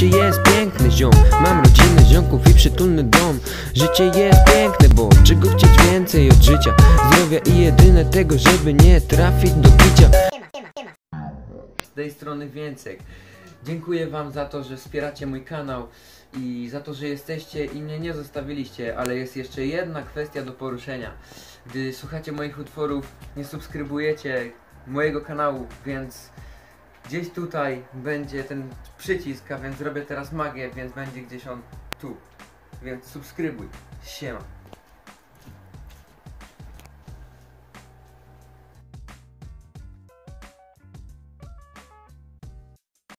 Życie jest piękne, ziom. Mam rodzinę, ziomków i przytulny dom. Życie jest piękne, bo czego chcieć więcej od życia? Zdrowia i jedyne tego, żeby nie trafić do picia. Z tej strony więcej Dziękuję wam za to, że wspieracie mój kanał i za to, że jesteście i mnie nie zostawiliście, ale jest jeszcze jedna kwestia do poruszenia. Gdy słuchacie moich utworów, nie subskrybujecie mojego kanału, więc gdzieś tutaj będzie ten przycisk, a więc robię teraz magię, więc będzie gdzieś on tu. Więc subskrybuj. Siema.